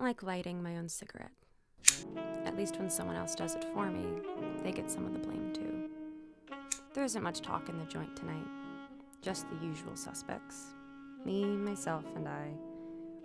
don't like lighting my own cigarette. At least when someone else does it for me, they get some of the blame too. There isn't much talk in the joint tonight, just the usual suspects. Me, myself, and I.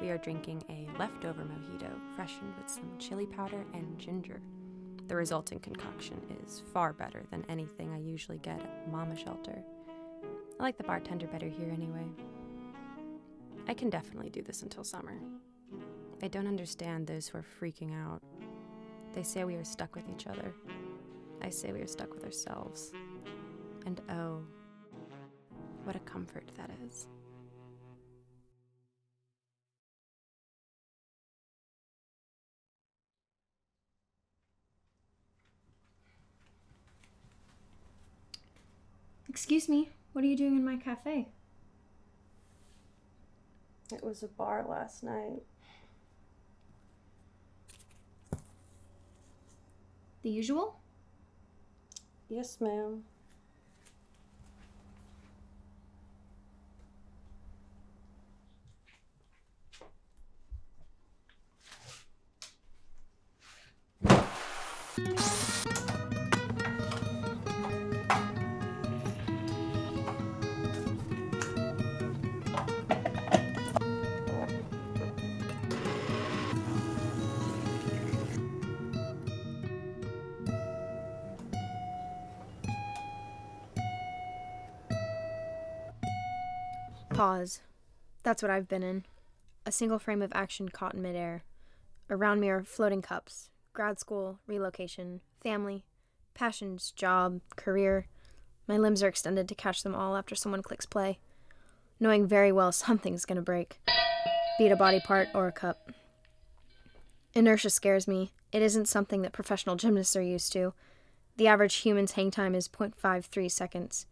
We are drinking a leftover mojito, freshened with some chili powder and ginger. The resulting concoction is far better than anything I usually get at Mama Shelter. I like the bartender better here anyway. I can definitely do this until summer. I don't understand those who are freaking out. They say we are stuck with each other. I say we are stuck with ourselves. And oh, what a comfort that is. Excuse me, what are you doing in my cafe? It was a bar last night. The usual? Yes, ma'am. Pause. That's what I've been in. A single frame of action caught in midair. Around me are floating cups grad school, relocation, family, passions, job, career. My limbs are extended to catch them all after someone clicks play, knowing very well something's gonna break be it a body part or a cup. Inertia scares me. It isn't something that professional gymnasts are used to. The average human's hang time is 0.53 seconds.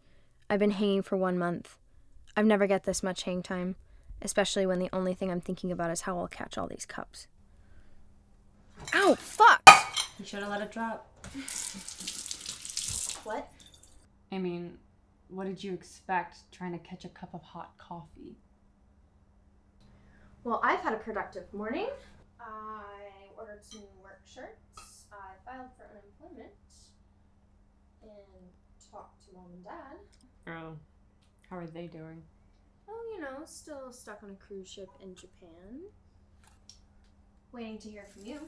I've been hanging for one month. I've never get this much hang time, especially when the only thing I'm thinking about is how I'll catch all these cups. Ow, fuck! You should have let it drop. What? I mean, what did you expect trying to catch a cup of hot coffee? Well, I've had a productive morning. I ordered some new work shirts. I filed for unemployment and talked to mom and dad. Oh, how are they doing? Oh, you know, still stuck on a cruise ship in Japan. Waiting to hear from you.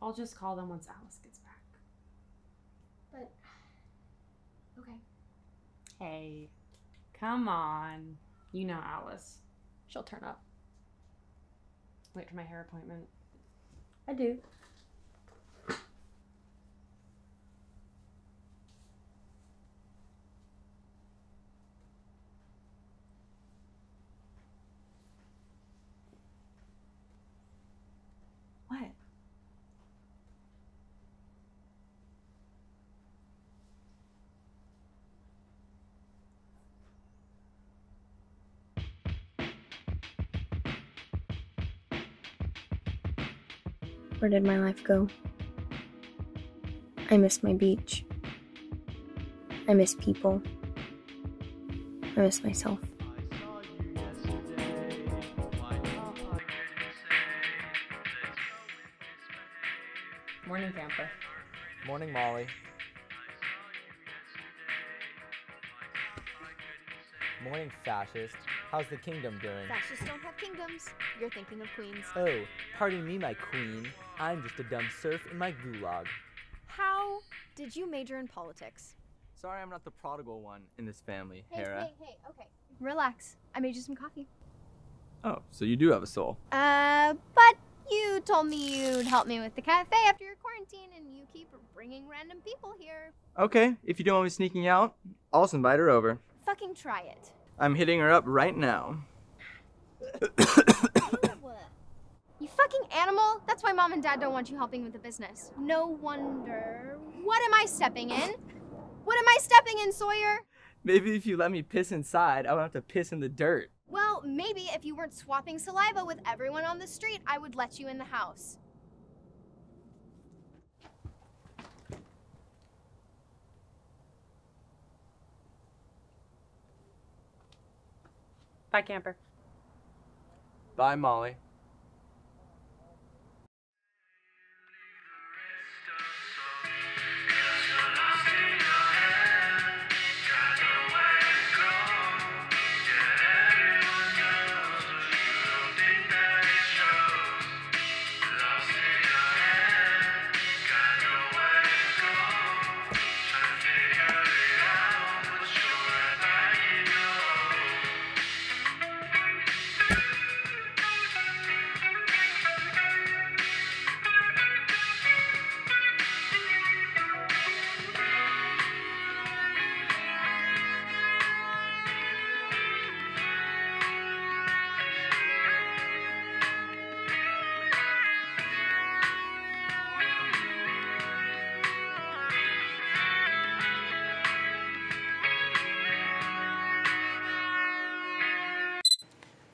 I'll just call them once Alice gets back. But okay. Hey, come on. You know Alice. She'll turn up. Wait for my hair appointment. I do. Where did my life go? I miss my beach. I miss people. I miss myself. Morning, camper. Morning, Molly. Morning, fascist. How's the kingdom doing? Fascists don't have kingdoms. You're thinking of queens. Oh, pardon me, my queen. I'm just a dumb serf in my gulag. How did you major in politics? Sorry, I'm not the prodigal one in this family, Hey, Hera. hey, hey, okay. Relax. I made you some coffee. Oh, so you do have a soul. Uh, but you told me you'd help me with the cafe after your quarantine, and you keep bringing random people here. Okay, if you don't want me sneaking out, I'll just invite her over. Fucking try it. I'm hitting her up right now. You fucking animal! That's why mom and dad don't want you helping with the business. No wonder. What am I stepping in? What am I stepping in, Sawyer? Maybe if you let me piss inside, I won't have to piss in the dirt. Well, maybe if you weren't swapping saliva with everyone on the street, I would let you in the house. Bye, camper. Bye, Molly.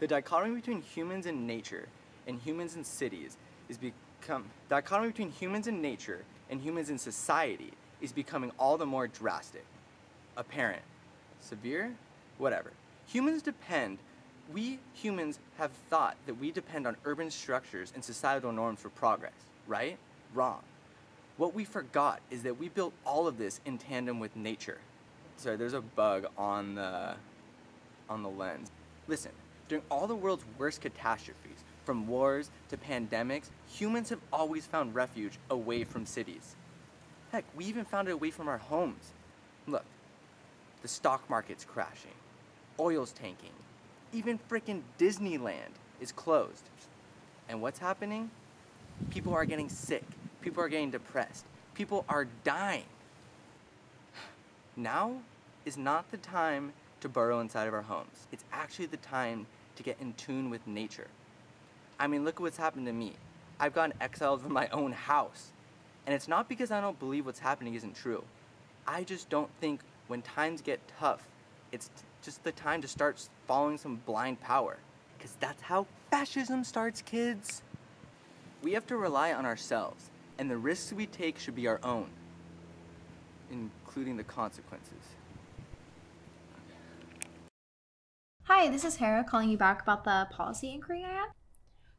The dichotomy between humans and nature and humans and cities is become dichotomy between humans and nature and humans and society is becoming all the more drastic. Apparent. Severe? Whatever. Humans depend we humans have thought that we depend on urban structures and societal norms for progress, right? Wrong. What we forgot is that we built all of this in tandem with nature. Sorry, there's a bug on the on the lens. Listen, during all the world's worst catastrophes, from wars to pandemics, humans have always found refuge away from cities. Heck, we even found it away from our homes. Look, the stock market's crashing, oil's tanking, even frickin' Disneyland is closed. And what's happening? People are getting sick. People are getting depressed. People are dying. Now is not the time to burrow inside of our homes. It's actually the time to get in tune with nature. I mean, look at what's happened to me. I've gotten exiled from my own house. And it's not because I don't believe what's happening isn't true. I just don't think when times get tough, it's just the time to start following some blind power. Because that's how fascism starts, kids. We have to rely on ourselves, and the risks we take should be our own, including the consequences. Hi, this is Hera calling you back about the policy inquiry I had.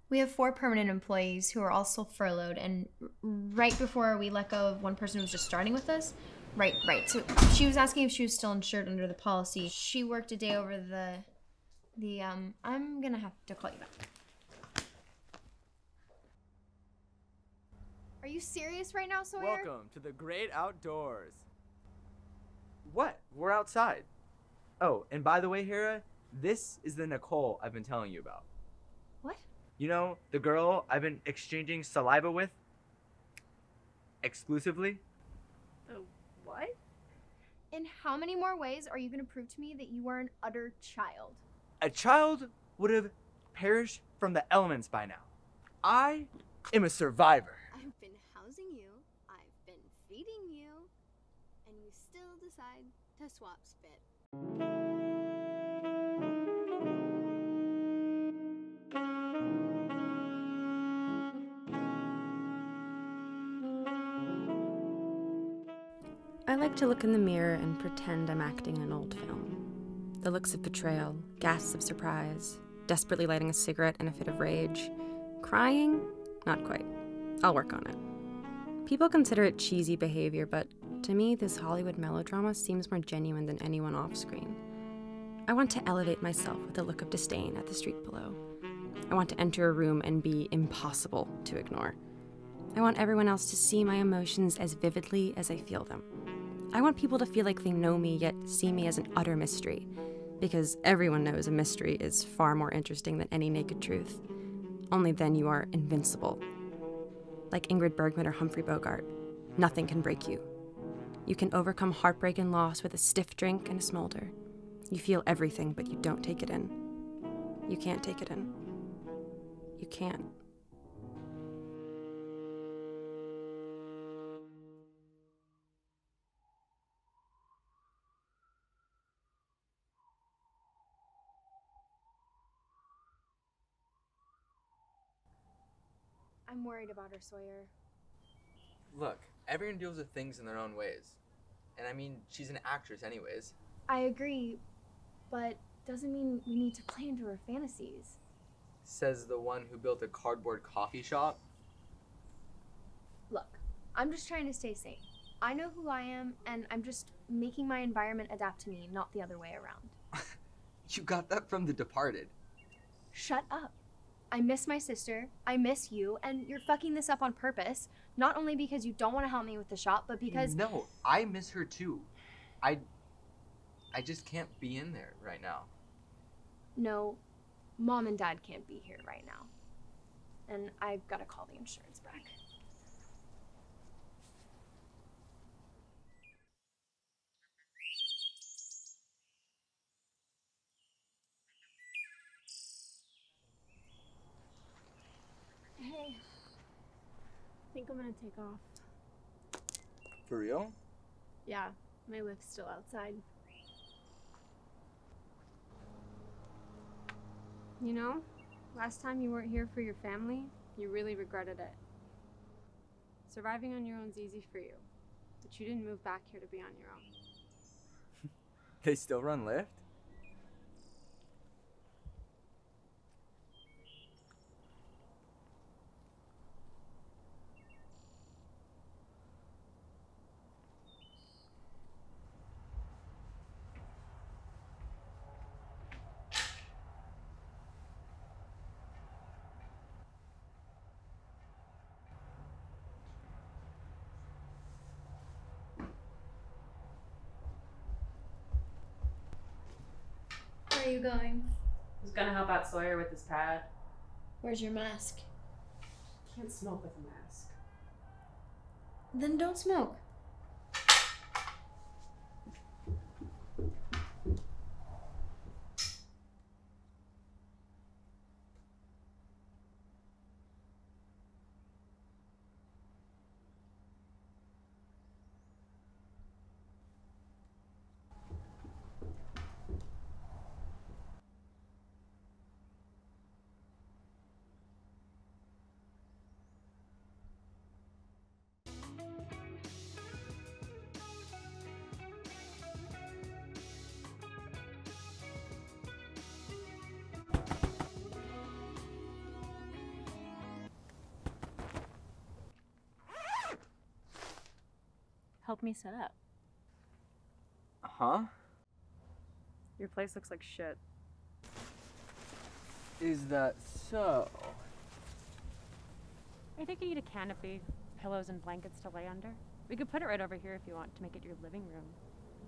We have four permanent employees who are all still furloughed, and right before we let go of one person who was just starting with us, right, right. So she was asking if she was still insured under the policy. She worked a day over the, the um. I'm gonna have to call you back. Are you serious right now, Sawyer? Welcome to the great outdoors. What? We're outside. Oh, and by the way, Hera, this is the Nicole I've been telling you about. What? You know, the girl I've been exchanging saliva with? Exclusively? What? In how many more ways are you going to prove to me that you are an utter child? A child would have perished from the elements by now. I am a survivor. I've been housing you, I've been feeding you, and you still decide to swap spit. I like to look in the mirror and pretend I'm acting in an old film. The looks of betrayal, gasps of surprise, desperately lighting a cigarette in a fit of rage. Crying? Not quite. I'll work on it. People consider it cheesy behavior, but to me, this Hollywood melodrama seems more genuine than anyone off screen. I want to elevate myself with a look of disdain at the street below. I want to enter a room and be impossible to ignore. I want everyone else to see my emotions as vividly as I feel them. I want people to feel like they know me yet see me as an utter mystery, because everyone knows a mystery is far more interesting than any naked truth. Only then you are invincible. Like Ingrid Bergman or Humphrey Bogart, nothing can break you. You can overcome heartbreak and loss with a stiff drink and a smolder. You feel everything, but you don't take it in. You can't take it in. You can't. I'm worried about her, Sawyer. Look, everyone deals with things in their own ways. And I mean, she's an actress, anyways. I agree, but doesn't mean we need to play into her fantasies. Says the one who built a cardboard coffee shop. Look, I'm just trying to stay sane. I know who I am, and I'm just making my environment adapt to me, not the other way around. You got that from The Departed. Shut up. I miss my sister, I miss you, and you're fucking this up on purpose. Not only because you don't want to help me with the shop, but because No, I miss her too. I. I just can't be in there right now. no, mom and dad can't be here right now. And I've got to call the insurance back. Hey. I think I'm gonna take off. For real? Yeah, my Lyft's still outside. You know, last time you weren't here for your family, you really regretted it. Surviving on your own's easy for you, but you didn't move back here to be on your own. They still run Lyft? Are you going? Who's gonna help out Sawyer with his pad? Where's your mask? Can't smoke with a mask. Then don't smoke. Help me set up. Huh? Your place looks like shit. Is that so? I think you need a canopy, pillows and blankets to lay under. We could put it right over here if you want to make it your living room.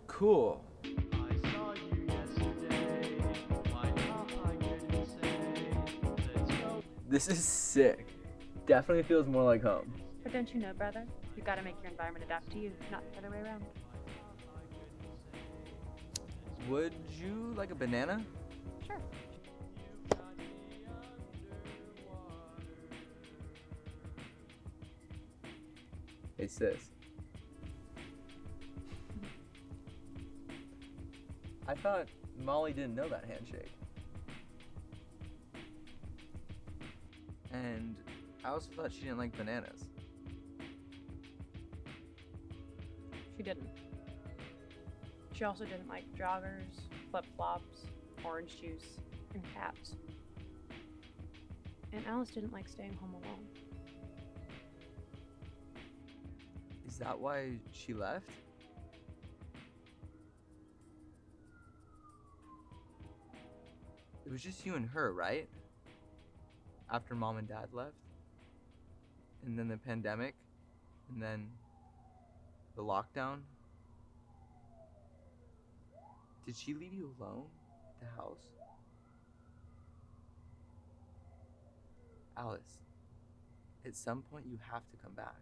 Cool. I saw you yesterday. Why not I say. Let's go. This is sick. Definitely feels more like home. But don't you know, brother? You gotta make your environment adapt to you, not the other way around. Would you like a banana? Sure. Hey sis. I thought Molly didn't know that handshake. And I also thought she didn't like bananas. She didn't. She also didn't like joggers, flip flops, orange juice, and cats. And Alice didn't like staying home alone. Is that why she left? It was just you and her, right? After mom and dad left? And then the pandemic? And then the lockdown? Did she leave you alone at the house? Alice, at some point you have to come back.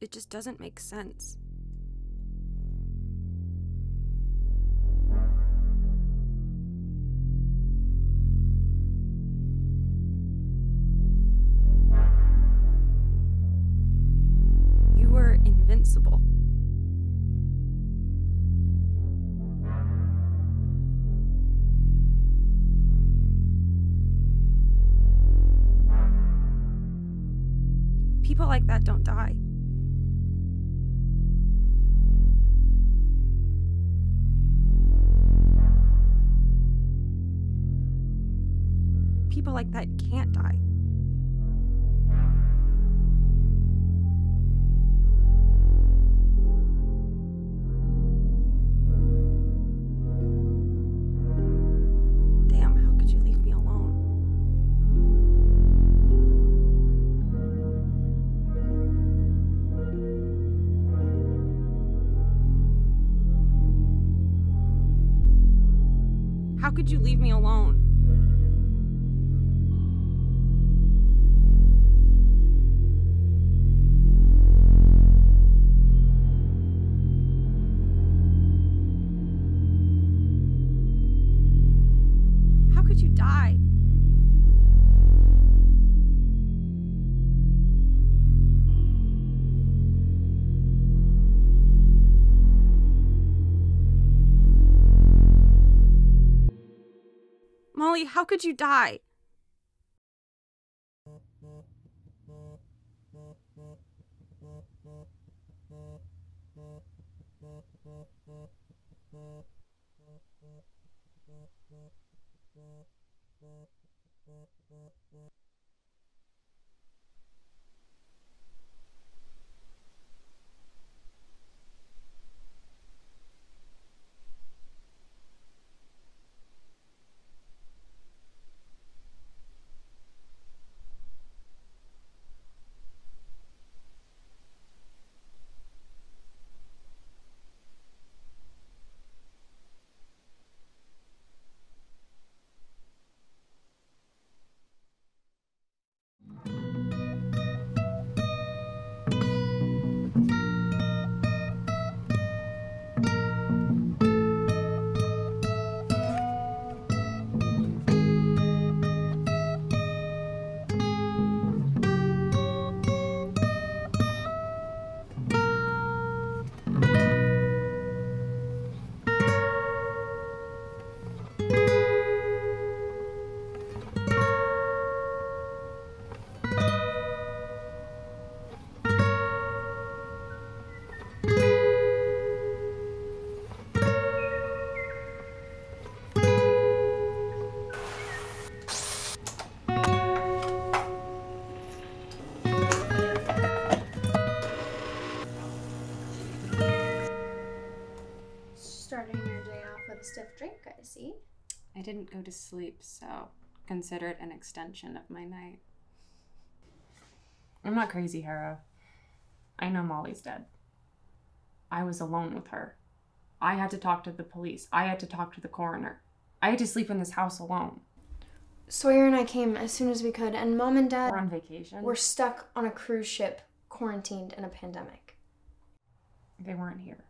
It just doesn't make sense. people like that can't die. How could you leave me alone? How could you die? Drink, I see. I didn't go to sleep, so consider it an extension of my night. I'm not crazy, Hera. I know Molly's dead. I was alone with her. I had to talk to the police. I had to talk to the coroner. I had to sleep in this house alone. Sawyer and I came as soon as we could, and mom and dad We're on vacation. We're stuck on a cruise ship, quarantined in a pandemic. They weren't here.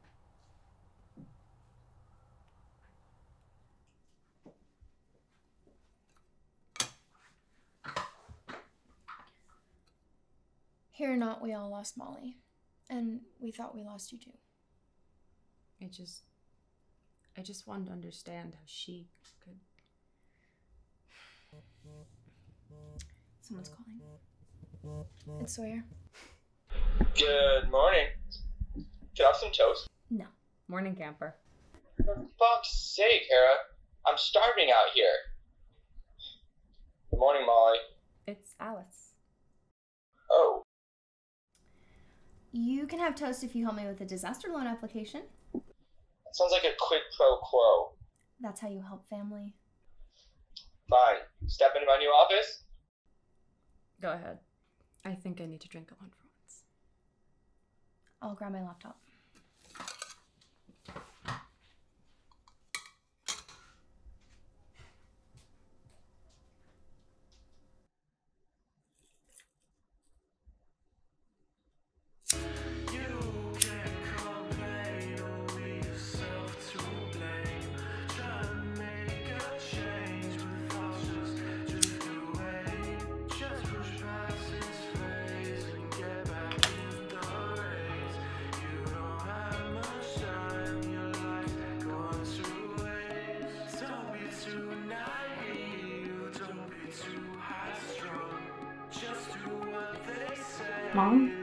Here or not, we all lost Molly. And we thought we lost you too. I just. I just wanted to understand how she could. Someone's calling. It's Sawyer. Good morning. Can I have some toast? No. Morning camper. For fuck's sake, Hera. I'm starving out here. Good morning, Molly. It's Alice. Oh, You can have toast if you help me with a disaster loan application. that sounds like a quid pro quo. That's how you help family. Fine. Step into my new office? Go ahead. I think I need to drink alone for once. I'll grab my laptop. Mom?